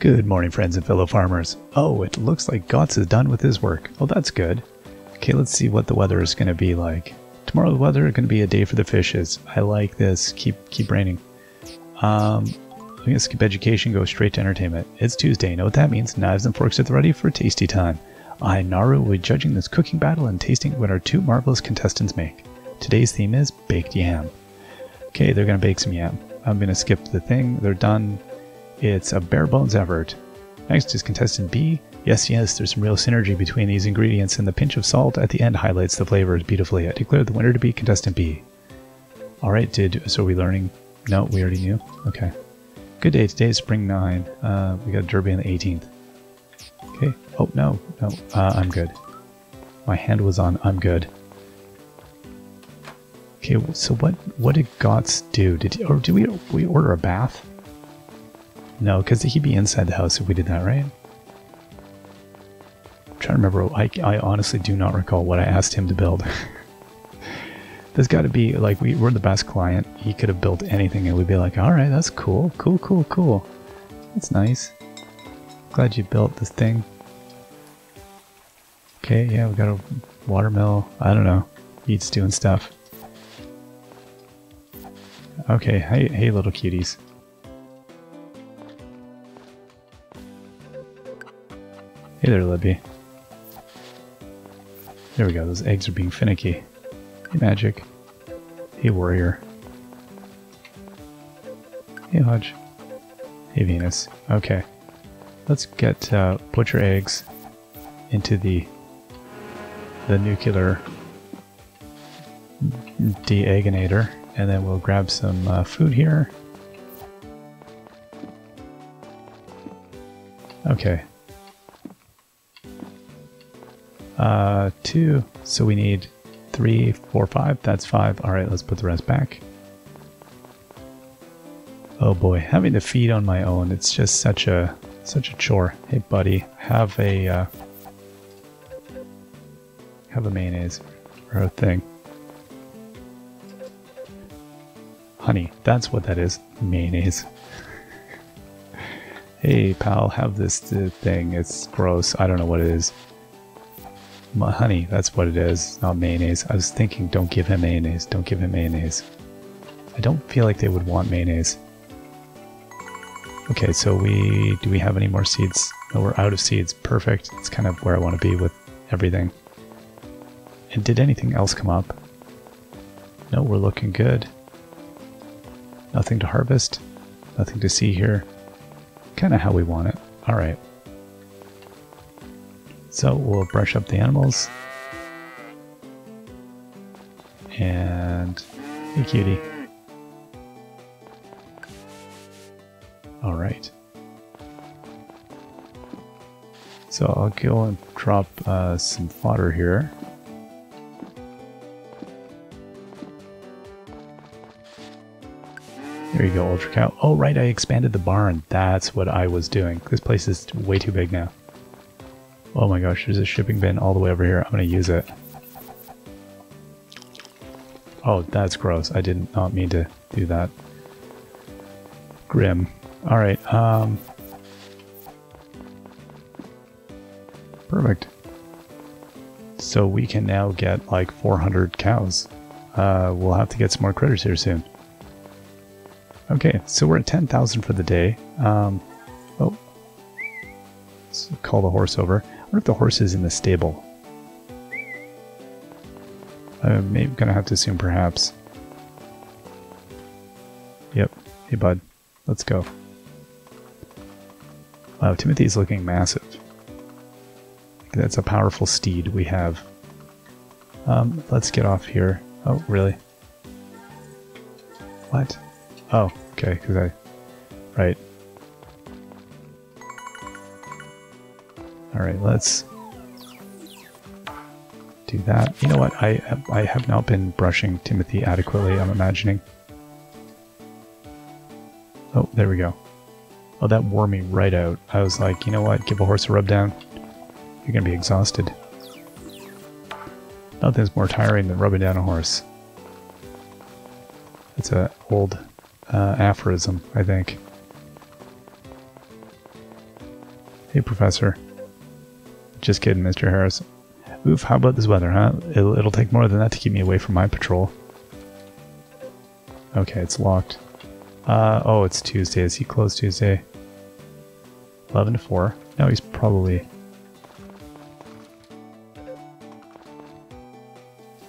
Good morning, friends and fellow farmers. Oh, it looks like Gotz is done with his work. Oh, that's good. Okay, let's see what the weather is going to be like. Tomorrow, the weather is going to be a day for the fishes. I like this. Keep keep raining. Um, I'm going to skip education, go straight to entertainment. It's Tuesday. Know what that means? Knives and forks at the ready for tasty time. I, Naru, will be judging this cooking battle and tasting what our two marvelous contestants make. Today's theme is baked yam. Okay, they're going to bake some yam. I'm going to skip the thing. They're done. It's a bare bones effort. Next is contestant B. Yes, yes, there's some real synergy between these ingredients, and the pinch of salt at the end highlights the flavors beautifully. I declare the winner to be contestant B. All right, did so? Are we learning? No, we already knew. Okay. Good day. Today is spring nine. Uh, we got Derby on the 18th. Okay. Oh no, no. Uh, I'm good. My hand was on. I'm good. Okay. So what? What did Gotz do? Did or did we we order a bath? No, because he'd be inside the house if we did that, right? I'm trying to remember. I, I honestly do not recall what I asked him to build. There's got to be, like, we, we're the best client. He could have built anything and we'd be like, alright, that's cool, cool, cool, cool. That's nice. Glad you built this thing. Okay, yeah, we got a watermill. I don't know. He's doing stuff. Okay, hey, hey little cuties. Hey there, Libby. There we go, those eggs are being finicky. Hey, Magic. Hey, Warrior. Hey, Hodge. Hey, Venus. Okay. Let's get, uh, put your eggs into the, the nuclear de-egginator, and then we'll grab some uh, food here. Okay, Uh, two. So we need three, four, five. That's five. All right, let's put the rest back. Oh boy, having to feed on my own, it's just such a such a chore. Hey buddy, have a uh, have a mayonnaise or a thing. Honey, that's what that is. Mayonnaise. hey pal, have this uh, thing. It's gross. I don't know what it is. My honey, that's what it is, not mayonnaise. I was thinking, don't give him mayonnaise, don't give him mayonnaise. I don't feel like they would want mayonnaise. Okay, so we, do we have any more seeds? No, we're out of seeds. Perfect. It's kind of where I want to be with everything. And did anything else come up? No, we're looking good. Nothing to harvest. Nothing to see here. Kind of how we want it. Alright. So we'll brush up the animals. And hey cutie. Alright. So I'll go and drop uh, some fodder here. There you go, Ultra Cow. Oh, right, I expanded the barn. That's what I was doing. This place is way too big now. Oh my gosh, there's a shipping bin all the way over here. I'm going to use it. Oh, that's gross. I did not mean to do that. Grim. Alright, um... Perfect. So we can now get like 400 cows. Uh, we'll have to get some more critters here soon. Okay, so we're at 10,000 for the day. Um, oh. Call the horse over. What if the horse is in the stable? I'm gonna have to assume perhaps. Yep. Hey, bud. Let's go. Wow, Timothy's looking massive. That's a powerful steed we have. Um, let's get off here. Oh, really? What? Oh, okay, because I... Right. Alright, let's do that. You know what? I, I have not been brushing Timothy adequately, I'm imagining. Oh, there we go. Oh, that wore me right out. I was like, you know what? Give a horse a rub down. You're going to be exhausted. Nothing's more tiring than rubbing down a horse. It's an old uh, aphorism, I think. Hey, Professor. Just kidding, Mr. Harris. Oof, how about this weather, huh? It'll, it'll take more than that to keep me away from my patrol. Okay, it's locked. Uh, oh, it's Tuesday. Is he closed Tuesday? 11 to 4. No, he's probably...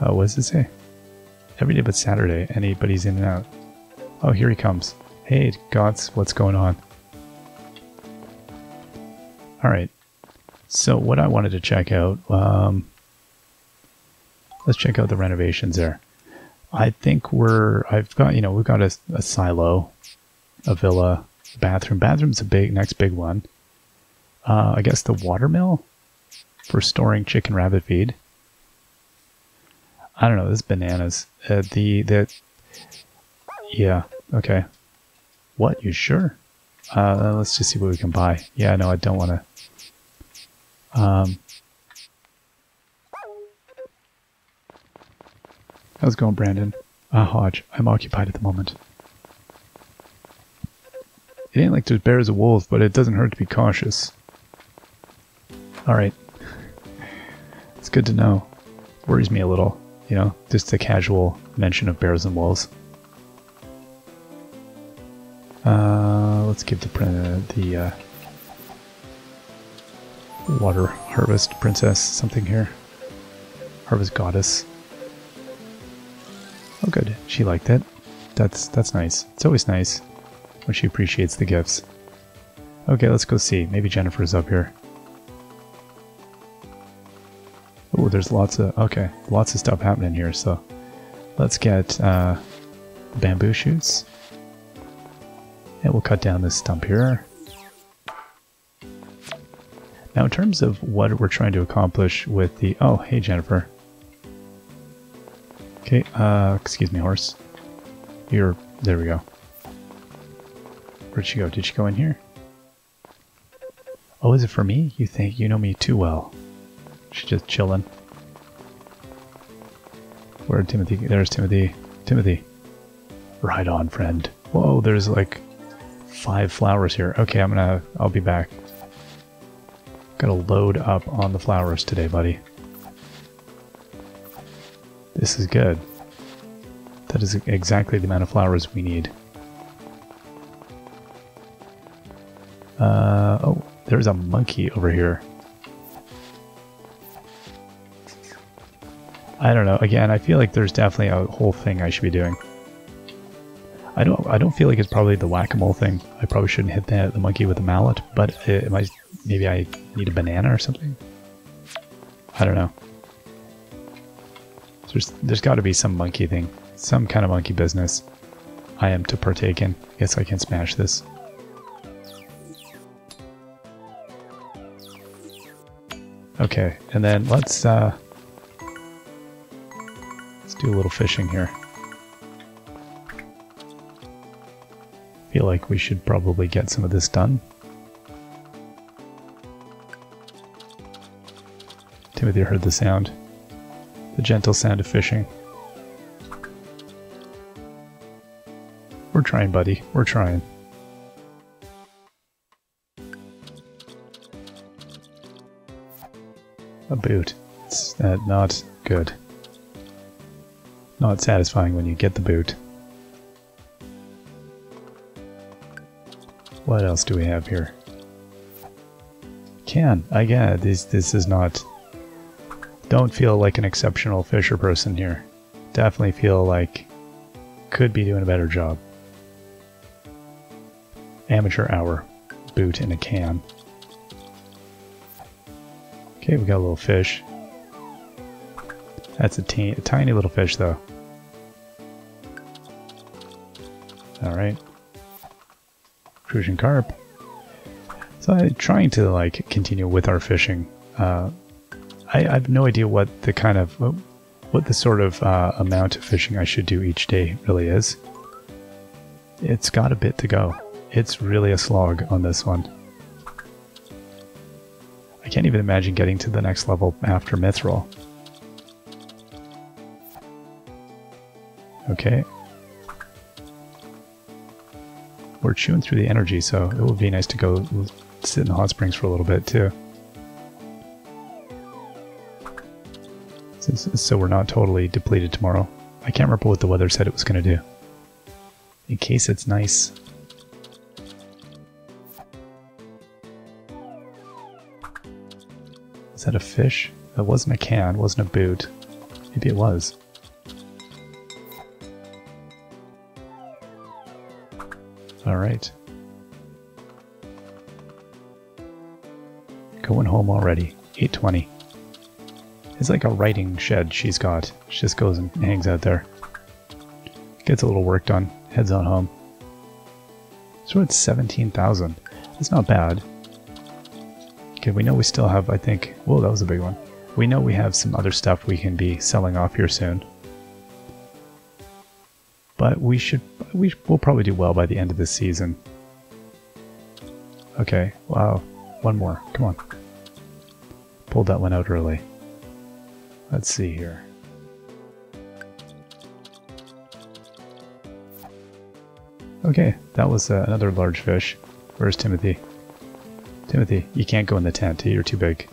Oh, what does it say? Every day but Saturday, anybody's in and out. Oh, here he comes. Hey, Gotz, what's going on? Alright. So what I wanted to check out, um, let's check out the renovations there. I think we're, I've got, you know, we've got a, a silo, a villa, bathroom. Bathroom's a big, next big one. Uh, I guess the watermill for storing chicken rabbit feed. I don't know. This is bananas. Uh, the the yeah. Okay. What? You sure? Uh, let's just see what we can buy. Yeah. No, I don't want to. Um. How's it going, Brandon? Ah, uh, Hodge. I'm occupied at the moment. It ain't like there's bears or wolves, but it doesn't hurt to be cautious. Alright. It's good to know. Worries me a little, you know, just a casual mention of bears and wolves. Uh, let's give the, the uh, water harvest princess something here. Harvest goddess. Oh good, she liked it. That's that's nice. It's always nice when she appreciates the gifts. Okay, let's go see. Maybe Jennifer's up here. Oh, there's lots of, okay, lots of stuff happening here, so let's get uh, bamboo shoots. And we'll cut down this stump here. Now in terms of what we're trying to accomplish with the, oh, hey Jennifer. Okay, uh, excuse me horse. You're, there we go. Where'd she go? Did she go in here? Oh, is it for me? You think you know me too well. She's just chilling. Where Timothy? There's Timothy. Timothy. Right on, friend. Whoa, there's like five flowers here. Okay, I'm gonna... I'll be back. Gotta load up on the flowers today, buddy. This is good. That is exactly the amount of flowers we need. Uh, oh, there's a monkey over here. I don't know. Again, I feel like there's definitely a whole thing I should be doing. I don't. I don't feel like it's probably the whack-a-mole thing. I probably shouldn't hit the, the monkey with a mallet, but it, might. Maybe I need a banana or something. I don't know. There's there's got to be some monkey thing, some kind of monkey business. I am to partake in. Guess I can smash this. Okay, and then let's uh, let's do a little fishing here. Feel like we should probably get some of this done. Timothy heard the sound. The gentle sound of fishing. We're trying, buddy. We're trying. A boot. It's uh, not good. Not satisfying when you get the boot. What else do we have here? Can. Again, this, this is not... Don't feel like an exceptional fisher person here. Definitely feel like could be doing a better job. Amateur hour. Boot in a can. Okay, we got a little fish. That's a, a tiny little fish, though. Alright. Crucian carp. So I'm trying to like continue with our fishing. Uh, I, I, have no idea what the kind of what the sort of uh, amount of fishing I should do each day really is. It's got a bit to go. It's really a slog on this one. I can't even imagine getting to the next level after Mithril. Okay. We're chewing through the energy, so it would be nice to go sit in the hot springs for a little bit too. So we're not totally depleted tomorrow. I can't remember what the weather said it was going to do. In case it's nice. Is that a fish? That wasn't a can, wasn't a boot. Maybe it was. Alright. Going home already. 820. It's like a writing shed she's got. She just goes and hangs out there. Gets a little work done. Heads on home. So it's 17,000. That's not bad. Okay, we know we still have, I think... Whoa, that was a big one. We know we have some other stuff we can be selling off here soon. But we should... We, we'll probably do well by the end of this season. Okay, wow. One more. Come on. Pulled that one out early. Let's see here. Okay, that was uh, another large fish. Where's Timothy? Timothy, you can't go in the tent. You're too big.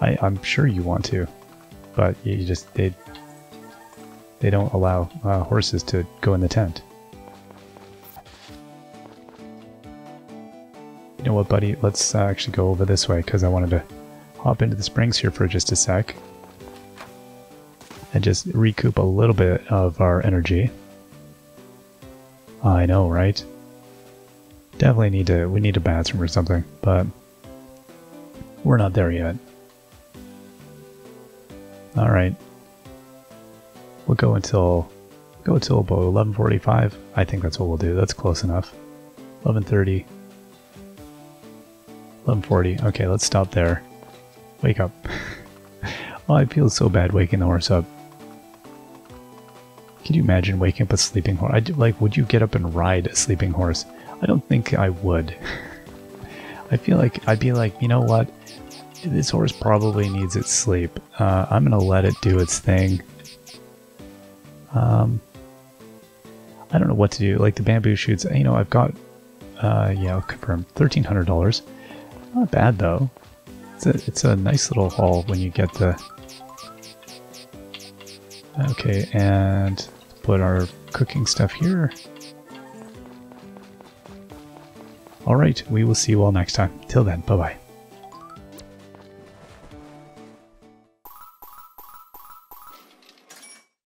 I, I'm sure you want to, but you just they they don't allow uh, horses to go in the tent. You know what, buddy? Let's uh, actually go over this way because I wanted to hop into the springs here for just a sec and just recoup a little bit of our energy. I know, right? Definitely need to, we need a bathroom or something, but we're not there yet. Alright. We'll go until, go until about 11.45. I think that's what we'll do. That's close enough. 11.30. 11.40. Okay, let's stop there. Wake up. oh, I feel so bad waking the horse up. Can you imagine waking up a sleeping horse? I do, like, would you get up and ride a sleeping horse? I don't think I would. I feel like I'd be like, you know what? This horse probably needs its sleep. Uh, I'm gonna let it do its thing. Um, I don't know what to do. Like the bamboo shoots, you know, I've got, uh, yeah, I'll confirm, thirteen hundred dollars. Not bad though. It's a, it's a nice little haul when you get the... Okay, and put our cooking stuff here. Alright, we will see you all next time. Till then, bye-bye.